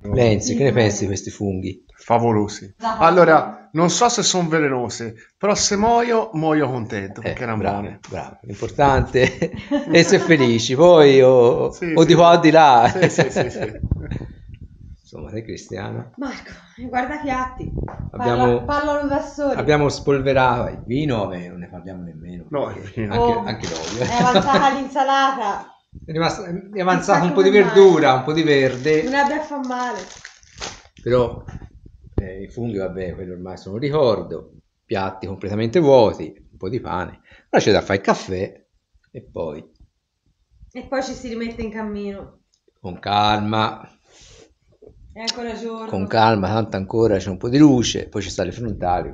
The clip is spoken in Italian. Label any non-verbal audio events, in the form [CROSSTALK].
Lenzi, che ne pensi di questi funghi? Favolosi. Allora, non so se sono velenosi, però se muoio, muoio contento, perché Eh, erano bravo, buone. bravo. L'importante [LAUGHS] è essere felici, poi o, Sì, o sì. di qua o di là. Sì, sì, sì, sì. [LAUGHS] Insomma, te Cristiano. Marco, guarda i piatti. Abbiamo- Parla- soli. Abbiamo spolverato il vino, eh, non ne parliamo nemmeno. No, anche, Oh, anche l'olio. È avanzata [LAUGHS] l'insalata. È rimasto- è avanzato un po' di verdura, un po' di Non verde, abbia a fa male. però eh, i funghi, vabbè, quello ormai sono un ricordo. Piatti completamente vuoti, un po' di pane. Ora c'è da fare il caffè e poi E poi ci si rimette in cammino. con calma. Con calma, tanto ancora c'è un po' di luce, poi ci sta le frontali.